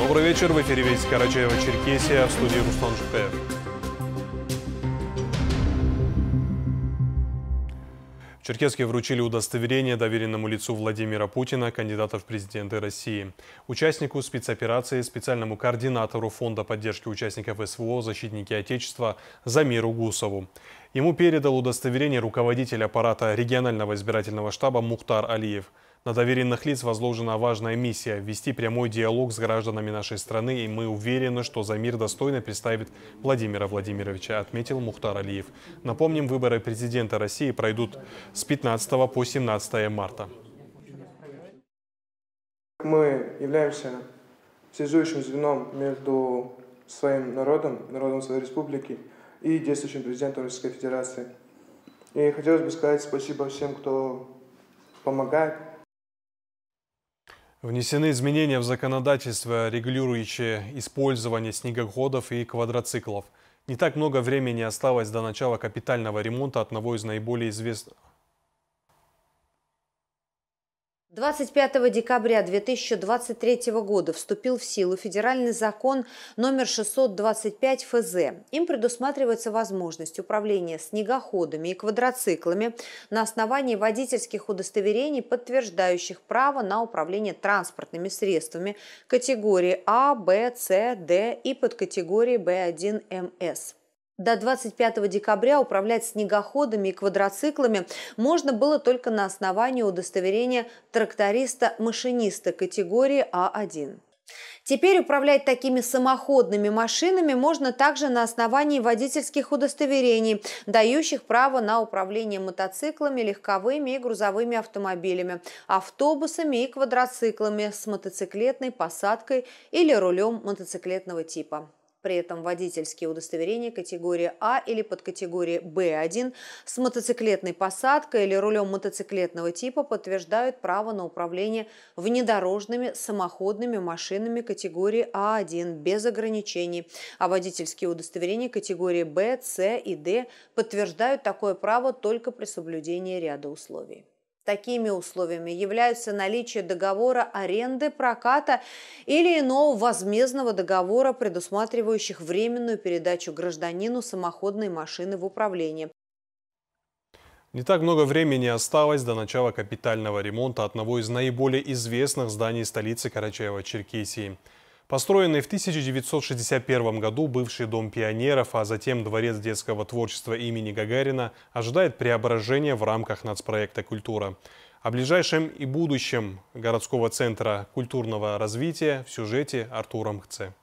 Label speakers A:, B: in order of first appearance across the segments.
A: Добрый вечер. В эфире весь Карачаева-Черкесия в студии Руслан Жукаев. В Черкеске вручили удостоверение доверенному лицу Владимира Путина, кандидата в президенты России. Участнику спецоперации, специальному координатору Фонда поддержки участников СВО «Защитники Отечества» Замиру Гусову. Ему передал удостоверение руководитель аппарата регионального избирательного штаба Мухтар Алиев. На доверенных лиц возложена важная миссия – вести прямой диалог с гражданами нашей страны, и мы уверены, что за мир достойно представит Владимира Владимировича, отметил Мухтар Алиев. Напомним, выборы президента России пройдут с 15 по 17 марта.
B: Мы являемся связующим звеном между своим народом, народом своей республики и действующим президентом Российской Федерации. И хотелось бы сказать спасибо всем, кто помогает,
A: Внесены изменения в законодательство, регулирующие использование снегоходов и квадроциклов. Не так много времени осталось до начала капитального ремонта одного из наиболее известных
C: 25 декабря 2023 года вступил в силу федеральный закон номер 625 ФЗ. Им предусматривается возможность управления снегоходами и квадроциклами на основании водительских удостоверений, подтверждающих право на управление транспортными средствами категории А, Б, С, Д и подкатегории Б1МС. До 25 декабря управлять снегоходами и квадроциклами можно было только на основании удостоверения тракториста-машиниста категории А1. Теперь управлять такими самоходными машинами можно также на основании водительских удостоверений, дающих право на управление мотоциклами, легковыми и грузовыми автомобилями, автобусами и квадроциклами с мотоциклетной посадкой или рулем мотоциклетного типа. При этом водительские удостоверения категории А или подкатегории Б1 с мотоциклетной посадкой или рулем мотоциклетного типа подтверждают право на управление внедорожными самоходными машинами категории А1 без ограничений, а водительские удостоверения категории Б, С и Д подтверждают такое право только при соблюдении ряда условий. Такими условиями являются наличие договора аренды, проката или иного возмездного договора, предусматривающих временную передачу гражданину самоходной машины в управление.
A: Не так много времени осталось до начала капитального ремонта одного из наиболее известных зданий столицы Карачаева-Черкесии – Построенный в 1961 году бывший Дом пионеров, а затем Дворец детского творчества имени Гагарина ожидает преображения в рамках нацпроекта «Культура». О ближайшем и будущем городского центра культурного развития в сюжете Артура Мхце.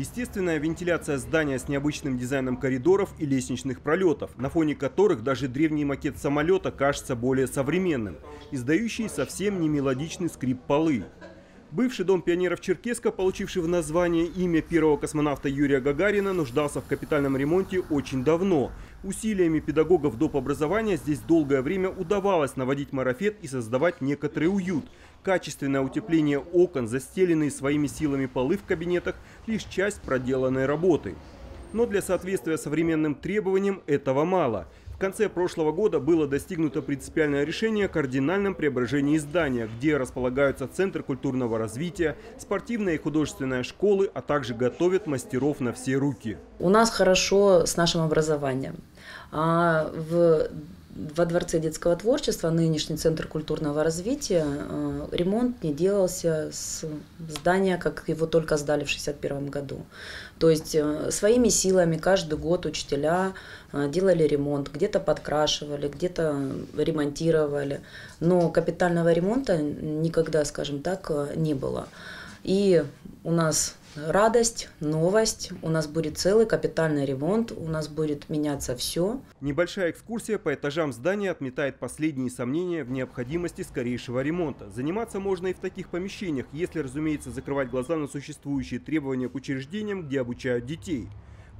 D: Естественная вентиляция здания с необычным дизайном коридоров и лестничных пролетов, на фоне которых даже древний макет самолета кажется более современным, издающий совсем не мелодичный скрип полы. Бывший дом пионеров Черкеска, получивший в название имя первого космонавта Юрия Гагарина, нуждался в капитальном ремонте очень давно. Усилиями педагогов доп. образования здесь долгое время удавалось наводить марафет и создавать некоторый уют. Качественное утепление окон, застеленные своими силами полы в кабинетах – лишь часть проделанной работы. Но для соответствия современным требованиям этого мало – конце прошлого года было достигнуто принципиальное решение о кардинальном преображении здания, где располагаются Центр культурного развития, спортивная и художественная школы, а также готовят мастеров на все руки.
E: У нас хорошо с нашим образованием. А в во Дворце детского творчества, нынешний Центр культурного развития, э, ремонт не делался с здания, как его только сдали в 1961 году. То есть э, своими силами каждый год учителя э, делали ремонт, где-то подкрашивали, где-то ремонтировали. Но капитального ремонта никогда, скажем так, не было. И у нас радость, новость. У нас будет целый капитальный ремонт, у нас будет меняться все.
D: Небольшая экскурсия по этажам здания отметает последние сомнения в необходимости скорейшего ремонта. Заниматься можно и в таких помещениях, если, разумеется, закрывать глаза на существующие требования к учреждениям, где обучают детей.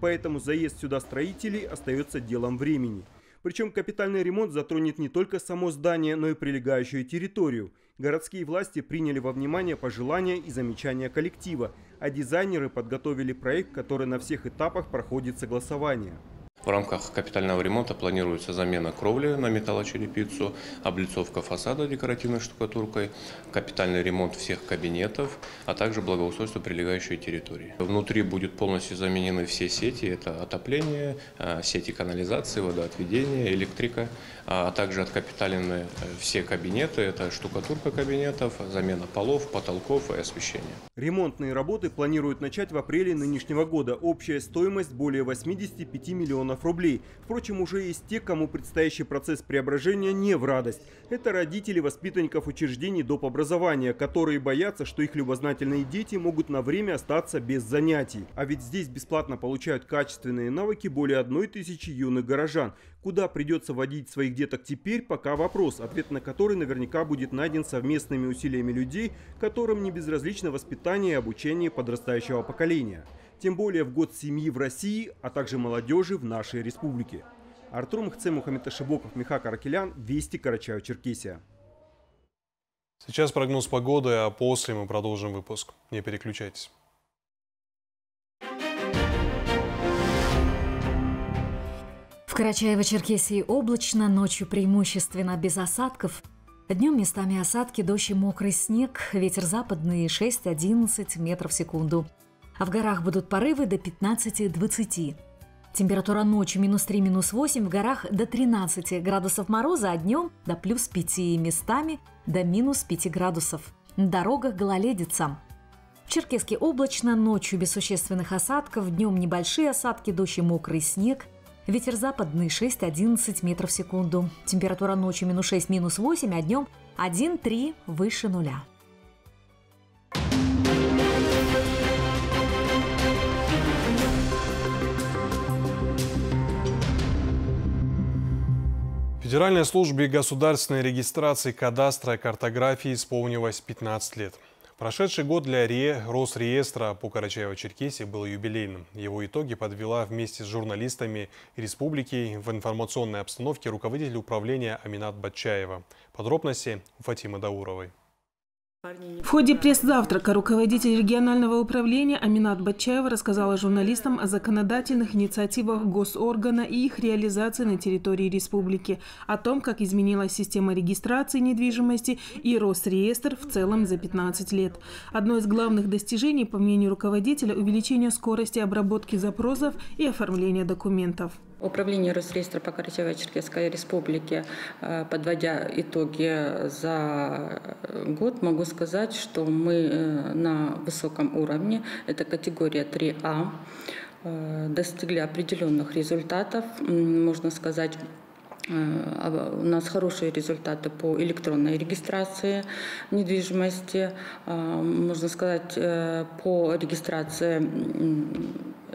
D: Поэтому заезд сюда строителей остается делом времени. Причем капитальный ремонт затронет не только само здание, но и прилегающую территорию. Городские власти приняли во внимание пожелания и замечания коллектива, а дизайнеры подготовили проект, который на всех этапах проходит согласование.
F: В рамках капитального ремонта планируется замена кровли на металлочерепицу, облицовка фасада декоративной штукатуркой, капитальный ремонт всех кабинетов, а также благоустройство прилегающей территории. Внутри будет полностью заменены все сети, это отопление, э, сети канализации, водоотведения, электрика, а также откапиталены э, все кабинеты, это штукатурка кабинетов, замена полов, потолков и освещения.
D: Ремонтные работы планируют начать в апреле нынешнего года. Общая стоимость более 85 миллионов миллионов рублей. Впрочем, уже есть те, кому предстоящий процесс преображения не в радость. Это родители воспитанников учреждений доп. образования, которые боятся, что их любознательные дети могут на время остаться без занятий. А ведь здесь бесплатно получают качественные навыки более одной тысячи юных горожан. Куда придется водить своих деток теперь, пока вопрос, ответ на который наверняка будет найден совместными усилиями людей, которым не безразлично воспитание и обучение подрастающего поколения тем более в год семьи в России, а также молодежи в нашей республике. Артур Мхце, Мухаммед Ашибоков, Миха Каракелян, Вести, Карачаево-Черкесия.
A: Сейчас прогноз погоды, а после мы продолжим выпуск. Не переключайтесь.
G: В Карачаево-Черкесии облачно, ночью преимущественно без осадков. Днем местами осадки, дождь и мокрый снег, ветер западный 6-11 метров в секунду а в горах будут порывы до 15-20. Температура ночью минус 3, минус 8, в горах до 13 градусов мороза, а днем до плюс 5 местами до минус 5 градусов. На дорогах гололедица. В Черкеске облачно, ночью без существенных осадков, днем небольшие осадки, дождь и мокрый снег. Ветер западный 6-11 метров в секунду. Температура ночью минус 6, минус 8, а днем 1-3 выше нуля.
A: Федеральной службе государственной регистрации кадастра и картографии исполнилось 15 лет. Прошедший год для РИЭ Росреестра по Карачаево-Черкесии был юбилейным. Его итоги подвела вместе с журналистами республики в информационной обстановке руководитель управления Аминат Батчаева. Подробности у Фатимы Дауровой.
H: В ходе пресс-завтрака руководитель регионального управления Аминат Батчаева рассказала журналистам о законодательных инициативах госоргана и их реализации на территории республики, о том, как изменилась система регистрации недвижимости и Росреестр в целом за 15 лет. Одно из главных достижений, по мнению руководителя, увеличение скорости обработки запросов и оформления документов.
E: Управление Росреестра по Карачаево-Черкесской республике, э, подводя итоги за год, могу сказать, что мы э, на высоком уровне, это категория 3А, э, достигли определенных результатов, можно сказать, у нас хорошие результаты по электронной регистрации недвижимости, можно сказать, по регистрации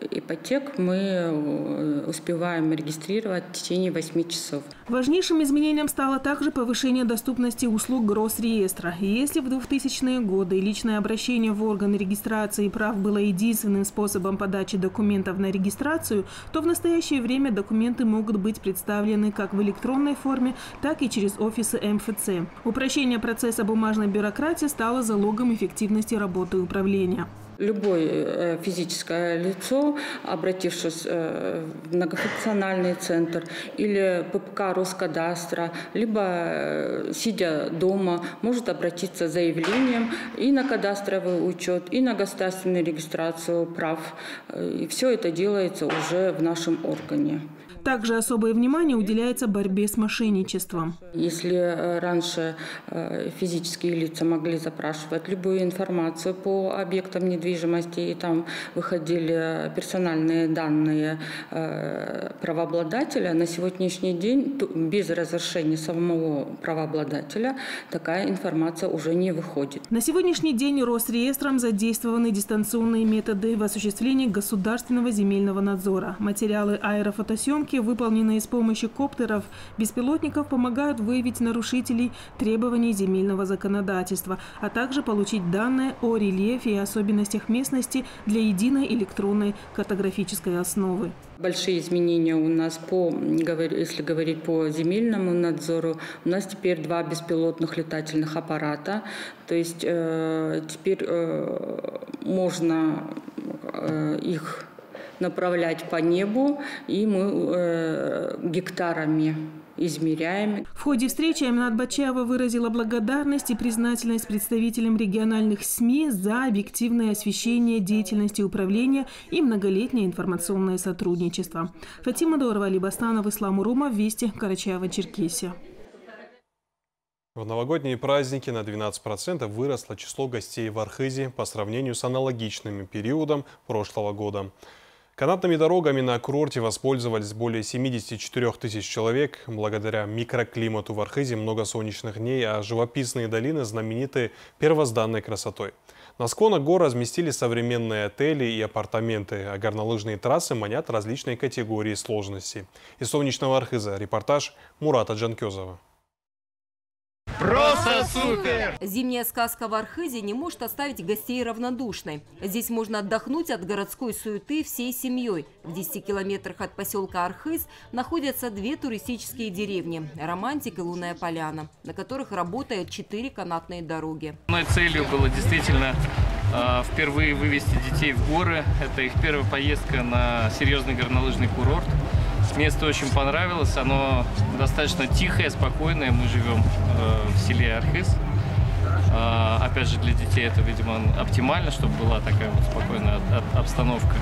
E: ипотек мы э, успеваем регистрировать в течение 8 часов.
H: Важнейшим изменением стало также повышение доступности услуг Гросреестра. Если в 2000-е годы личное обращение в органы регистрации прав было единственным способом подачи документов на регистрацию, то в настоящее время документы могут быть представлены как в электронной форме, так и через офисы МФЦ. Упрощение процесса бумажной бюрократии стало залогом эффективности работы управления.
E: Любое э, физическое лицо, обратившись э, в многофункциональный центр или ППК Роскадастра, либо э, сидя дома, может обратиться с заявлением и на кадастровый учет, и на государственную регистрацию прав. И все это делается уже в нашем органе.
H: Также особое внимание уделяется борьбе с мошенничеством.
E: Если раньше физические лица могли запрашивать любую информацию по объектам недвижимости, и там выходили персональные данные э, правообладателя, на сегодняшний день без разрешения самого правообладателя такая информация уже не выходит.
H: На сегодняшний день Росреестром задействованы дистанционные методы в осуществлении государственного земельного надзора. Материалы аэрофотосъемки Съемки, выполненные с помощью коптеров, беспилотников помогают выявить нарушителей требований земельного законодательства, а также получить данные о рельефе и особенностях местности для единой электронной картографической основы.
E: Большие изменения у нас по, если говорить по земельному надзору, у нас теперь два беспилотных летательных аппарата. То есть э, теперь э, можно э, их
I: направлять по небу, и мы э, гектарами измеряем.
H: В ходе встречи Аминат Бачаева выразила благодарность и признательность представителям региональных СМИ за объективное освещение деятельности управления и многолетнее информационное сотрудничество. Фатима Дорова, Либастанов, Ислам Урумов, Вести, Карачаева-Черкесия.
A: В новогодние праздники на 12% выросло число гостей в Архизе по сравнению с аналогичным периодом прошлого года. Канатными дорогами на курорте воспользовались более 74 тысяч человек. Благодаря микроклимату в Архизе много солнечных дней, а живописные долины знамениты первозданной красотой. На склонах гор разместили современные отели и апартаменты, а горнолыжные трассы манят различные категории сложности. Из солнечного Архиза репортаж Мурата Джанкезова.
J: Просто супер!
K: Зимняя сказка в Архизе не может оставить гостей равнодушной. Здесь можно отдохнуть от городской суеты всей семьей. В 10 километрах от поселка Архиз находятся две туристические деревни – Романтик и Лунная Поляна, на которых работают четыре канатные дороги.
L: Моей целью было действительно э, впервые вывести детей в горы. Это их первая поездка на серьезный горнолыжный курорт. Место очень понравилось, оно достаточно тихое, спокойное. Мы живем э, в селе Архыз. Э, опять же, для детей это, видимо, оптимально, чтобы была такая вот спокойная обстановка.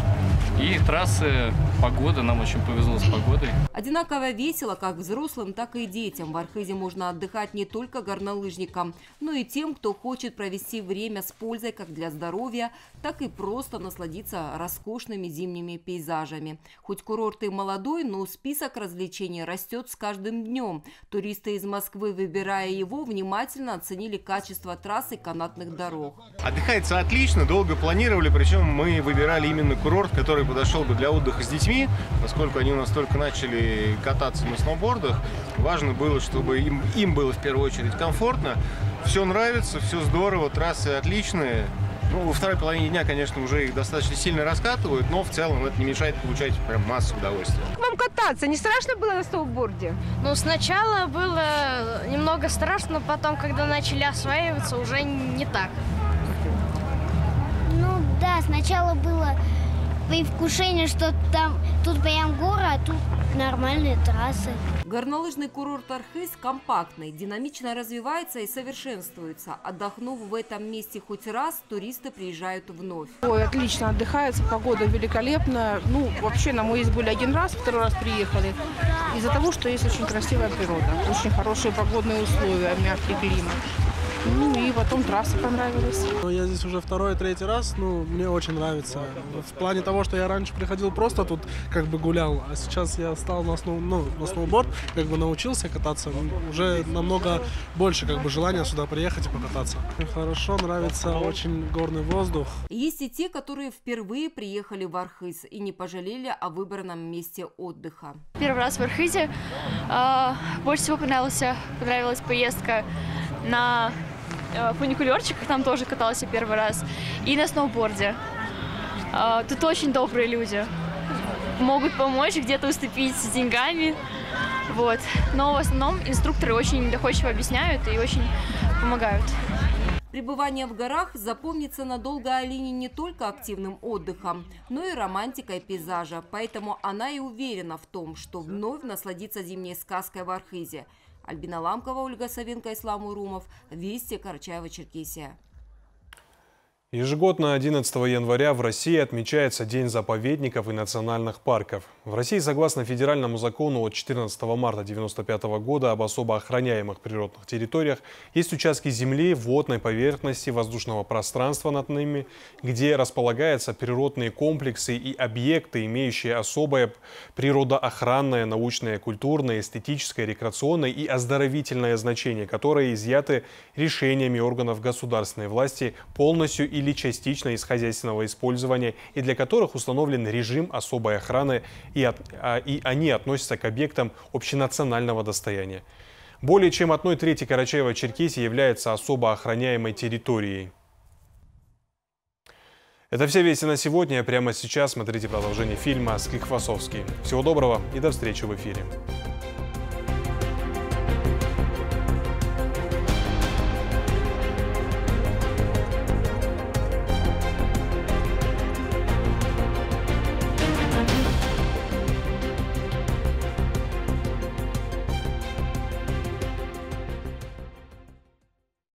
L: И трассы, погода, нам очень повезло с погодой.
K: Одинаково весело как взрослым, так и детям. В Архизе можно отдыхать не только горнолыжникам, но и тем, кто хочет провести время с пользой как для здоровья, так и просто насладиться роскошными зимними пейзажами. Хоть курорт и молодой, но список развлечений растет с каждым днем. Туристы из Москвы, выбирая его, внимательно оценили качество трасс и канатных дорог.
J: Отдыхается отлично, долго планировали, причем мы выбирали именно курорт, который подошел бы для отдыха с детьми, поскольку они у нас только начали кататься на сноубордах, важно было, чтобы им, им было в первую очередь комфортно. Все нравится, все здорово, трассы отличные. Ну, во второй половине дня, конечно, уже их достаточно сильно раскатывают, но в целом это не мешает получать прям массу удовольствия.
M: Как вам кататься? Не страшно было на сноуборде?
N: Ну, сначала было немного страшно, потом, когда начали осваиваться, уже не так.
O: Ну да, сначала было предвкушение, что там тут прям гора, а тут нормальные трассы.
K: Горнолыжный курорт Архыз компактный, динамично развивается и совершенствуется. Отдохнув в этом месте хоть раз, туристы приезжают вновь.
M: Ой, отлично отдыхается, погода великолепная. Ну, вообще, на мой есть были один раз, второй раз приехали. Из-за того, что есть очень красивая природа, очень хорошие погодные условия, мягкий климат. Ну и потом трассы понравились.
P: Ну, я здесь уже второй, третий раз, ну, мне очень нравится. В плане того, что я раньше приходил просто тут как бы гулял, а сейчас я стал на, сноу, ну, на сноуборд, как бы научился кататься, уже намного больше как бы желания сюда приехать и покататься. Хорошо, нравится очень горный воздух.
K: Есть и те, которые впервые приехали в Архыз и не пожалели о выбранном месте отдыха.
Q: Первый раз в Архизе. А, больше всего понравилась, понравилась поездка на фуникулерчиках, там тоже каталась я первый раз, и на сноуборде. Э, тут очень добрые люди. Могут помочь, где-то уступить с деньгами. Вот. Но в основном инструкторы очень доходчиво объясняют и очень помогают.
K: Пребывание в горах запомнится надолго Алине не только активным отдыхом, но и романтикой пейзажа. Поэтому она и уверена в том, что вновь насладится зимней сказкой в Архизе – Альбина Ламкова, Ольга Савенко, Ислам Урумов. Вести, Карачаева-Черкесия.
A: Ежегодно 11 января в России отмечается День заповедников и национальных парков. В России, согласно федеральному закону от 14 марта 1995 года об особо охраняемых природных территориях, есть участки земли, водной поверхности, воздушного пространства над ними, где располагаются природные комплексы и объекты, имеющие особое природоохранное, научное, культурное, эстетическое, рекреационное и оздоровительное значение, которые изъяты решениями органов государственной власти полностью или или частично из хозяйственного использования и для которых установлен режим особой охраны и, от, а, и они относятся к объектам общенационального достояния. Более чем одной трети Карачаева-Черкесии является особо охраняемой территорией. Это все вести на сегодня. Прямо сейчас смотрите продолжение фильма «Склихвасовский». Всего доброго и до встречи в эфире.